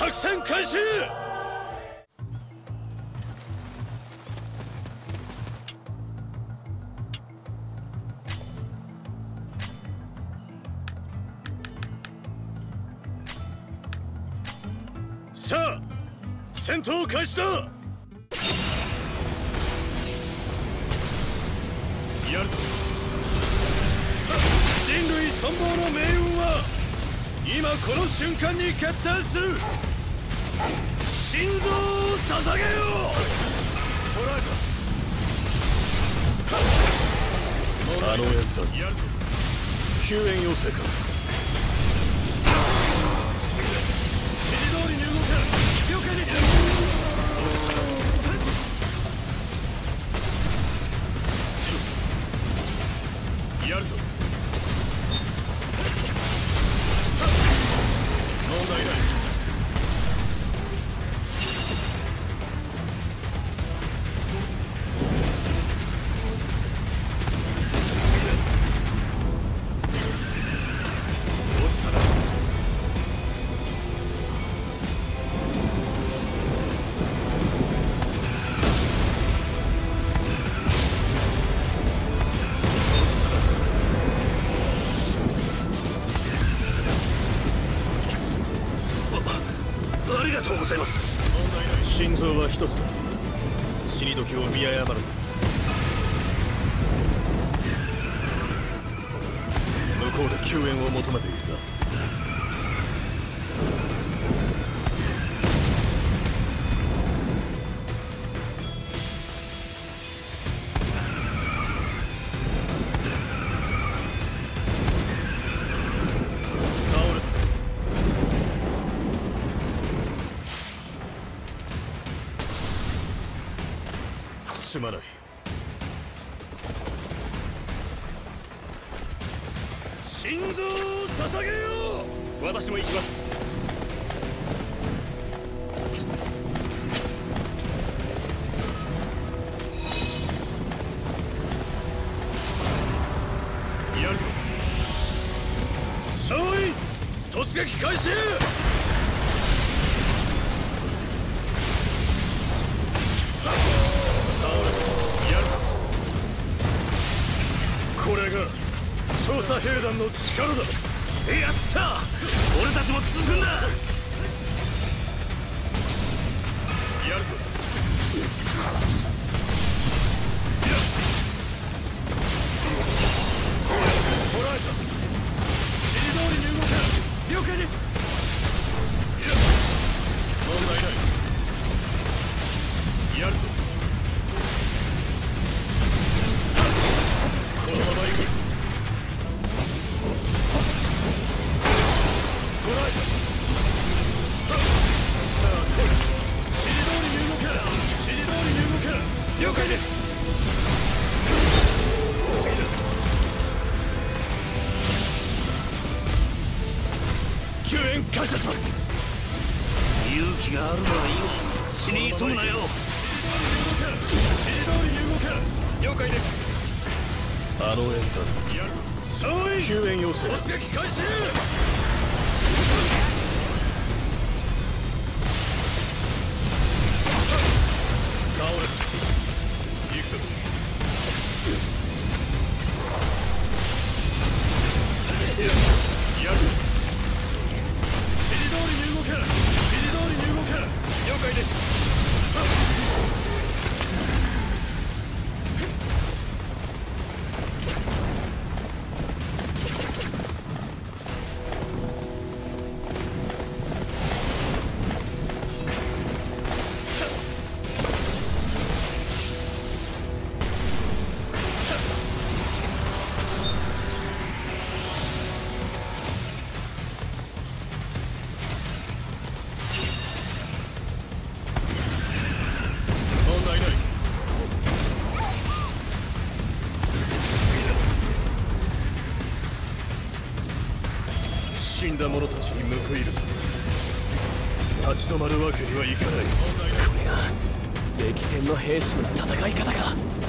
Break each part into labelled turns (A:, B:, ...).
A: 作戦開始！さあ戦闘開始だ！やるぞ。人類存亡の命運は今この瞬間に決定する。心臓を捧げよ。う捕らえたあの縁だやるぞ救援要請か機を見誤る。向こうで救援を求めているなすまない。心臓を捧げよう。私も行きます。やるぞ。総員突撃開始！調査兵団の力だ。やった。俺たちも続くんだ。やるぞ。捕らえた。指示通りに動け了解です。援感謝します。勇気があるのはいいわ。死に急ぐなよ。指示通りに動け了解です。あの縁だやるぞ。総員救援要請突撃開始くいる立ち止まるわけにはいかない。
B: これが歴戦の兵士の戦い方か。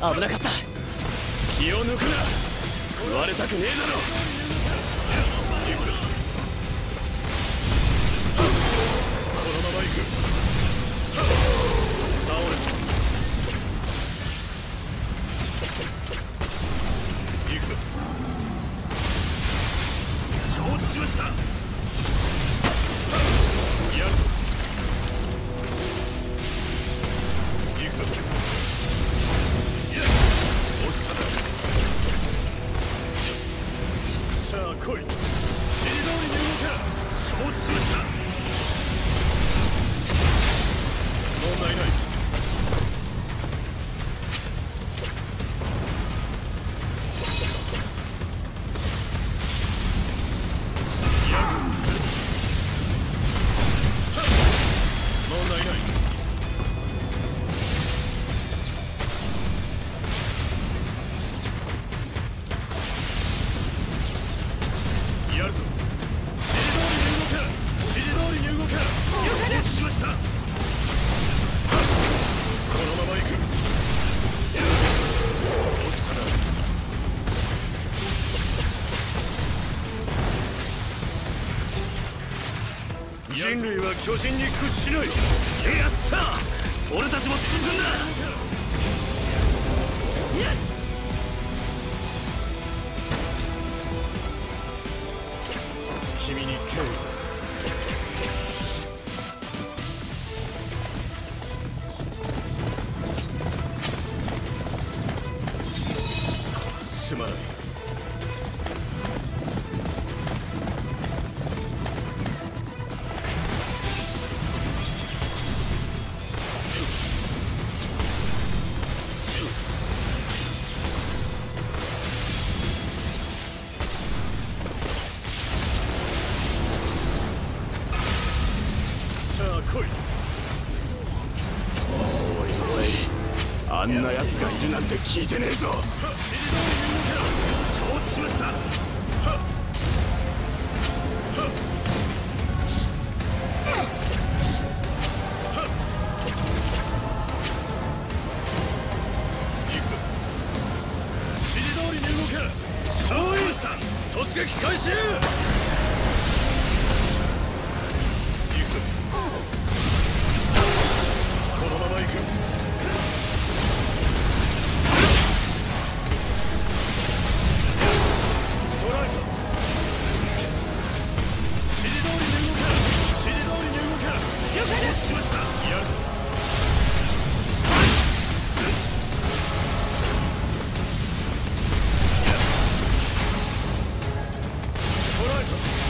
B: 危なかった。
A: 気を抜くな。食われたくねえだろ。このまま行く。倒れ行くぞ。承知しました。人類は巨人に屈しない。やった！俺たちも続くんだ！君に敬意あ
B: んな奴がいるなんて聞いてねえぞ。
A: Sniper!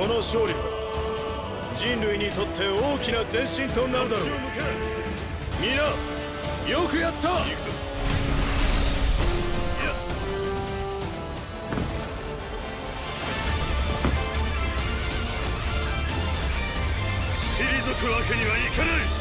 A: この勝利。は人類にとって大きな前進となるだろう。皆よくやった。退くわけにはいかない